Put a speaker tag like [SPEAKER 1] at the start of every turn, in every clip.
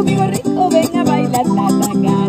[SPEAKER 1] conmigo rico, ven a bailar, tata,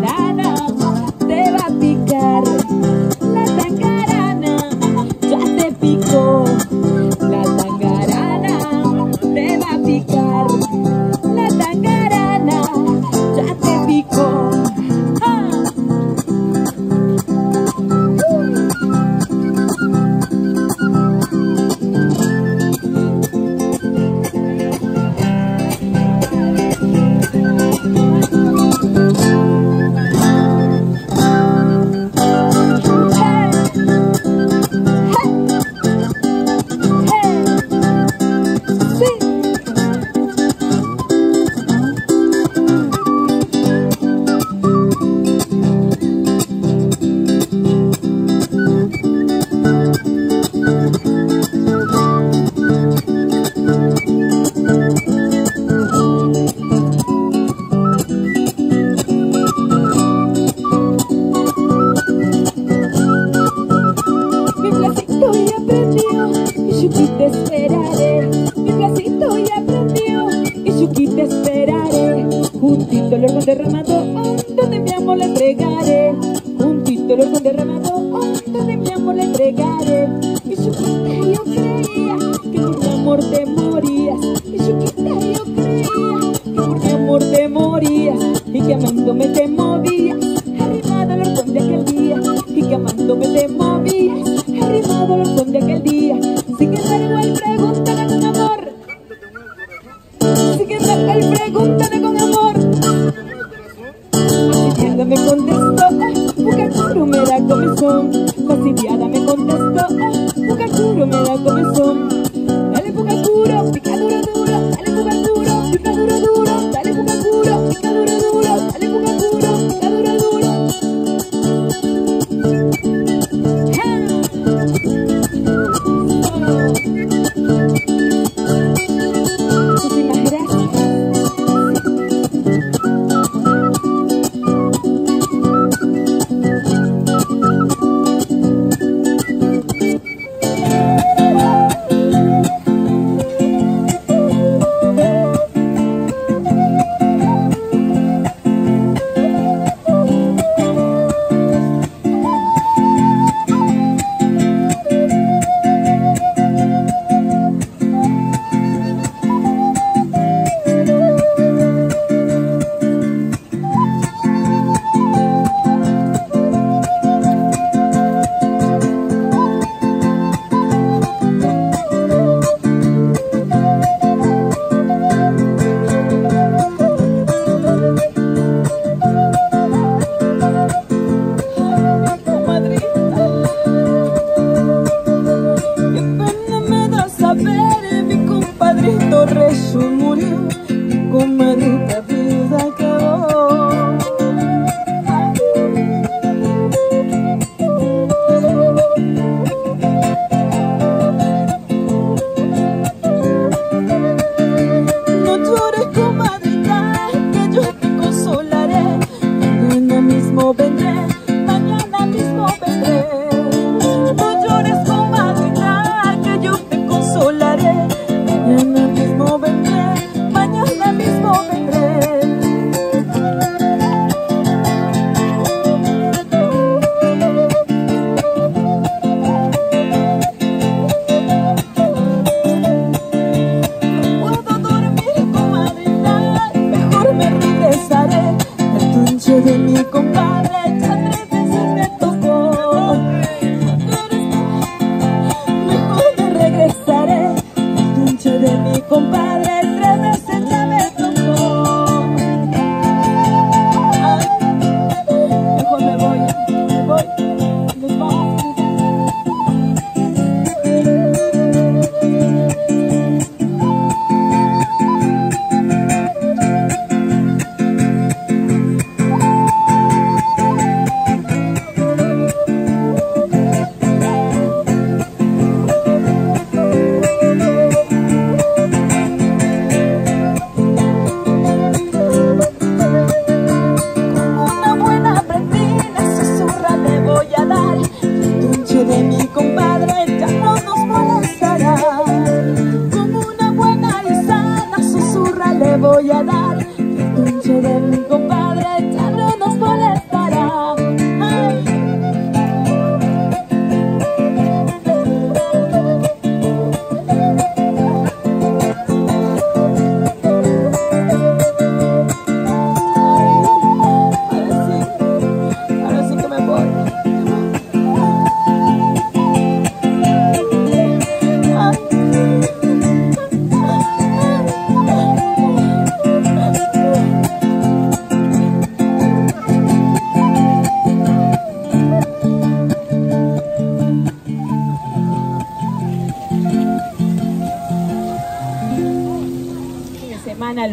[SPEAKER 1] comenzó, fastidiada me contestó.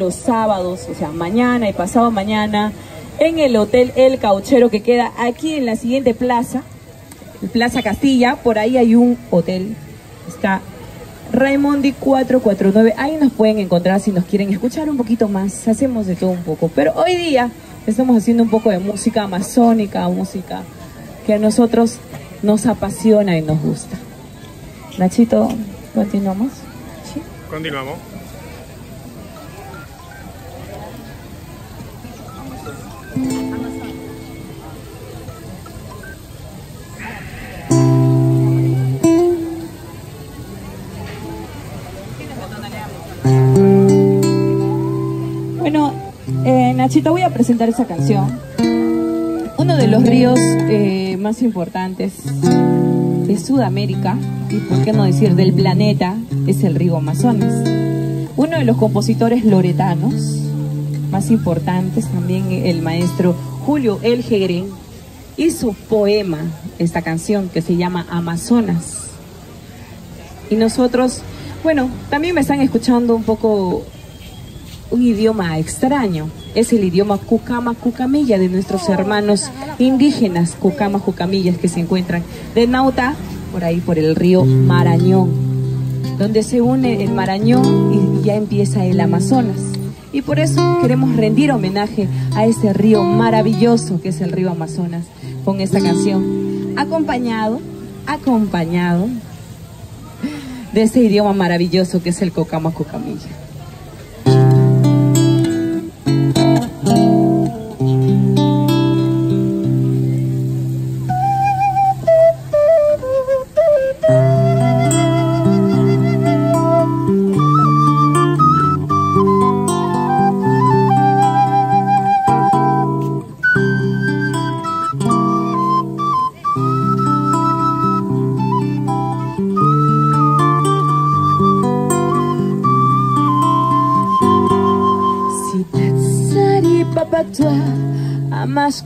[SPEAKER 1] Los sábados, o sea, mañana y pasado mañana, en el Hotel El Cauchero que queda aquí en la siguiente plaza, Plaza Castilla, por ahí hay un hotel, está Raimondi 449, ahí nos pueden encontrar si nos quieren escuchar un poquito más, hacemos de todo un poco, pero hoy día estamos haciendo un poco de música amazónica, música que a nosotros nos apasiona y nos gusta. Nachito, continuamos. ¿Sí?
[SPEAKER 2] Continuamos.
[SPEAKER 1] Nachito, voy a presentar esa canción. Uno de los ríos eh, más importantes de Sudamérica, y por qué no decir del planeta, es el río Amazonas. Uno de los compositores loretanos más importantes, también el maestro Julio Elgegren, hizo poema, esta canción que se llama Amazonas. Y nosotros, bueno, también me están escuchando un poco un idioma extraño. Es el idioma Cucama Cucamilla de nuestros hermanos indígenas Cucama Cucamillas que se encuentran de Nauta, por ahí por el río Marañón, donde se une el Marañón y ya empieza el Amazonas. Y por eso queremos rendir homenaje a ese río maravilloso que es el río Amazonas con esta canción, acompañado, acompañado de ese idioma maravilloso que es el Cocama Cucamilla.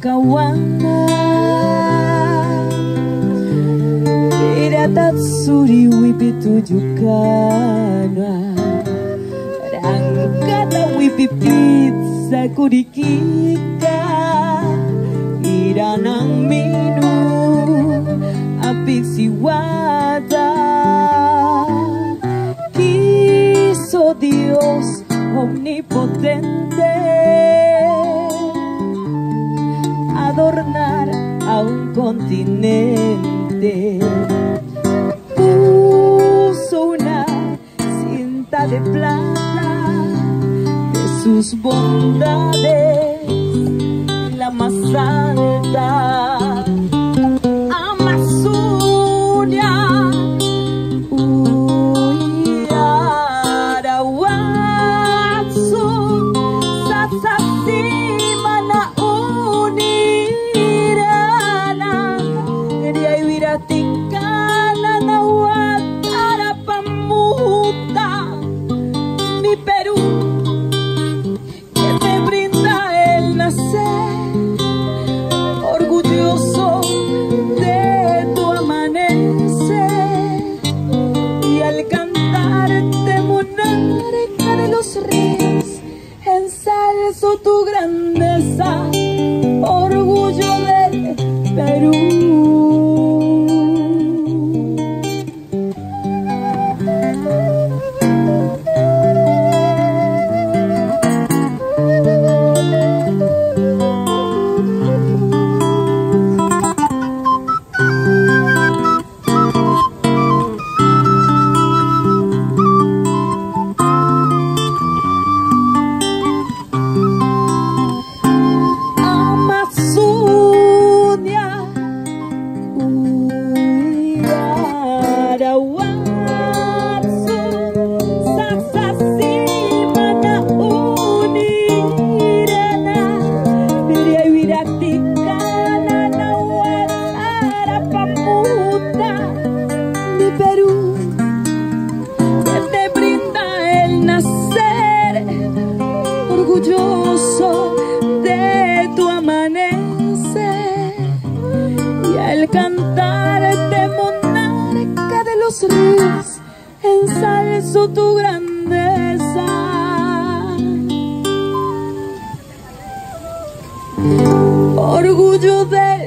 [SPEAKER 1] kawana Iratat suri wipi tujukana Rangkata wipi pizza kudikika iranang minu apik siwata kiso Dios omnipotente. Continente. Puso una cinta de plata de sus bondades, la más ensalzo tu grandeza. Orgullo de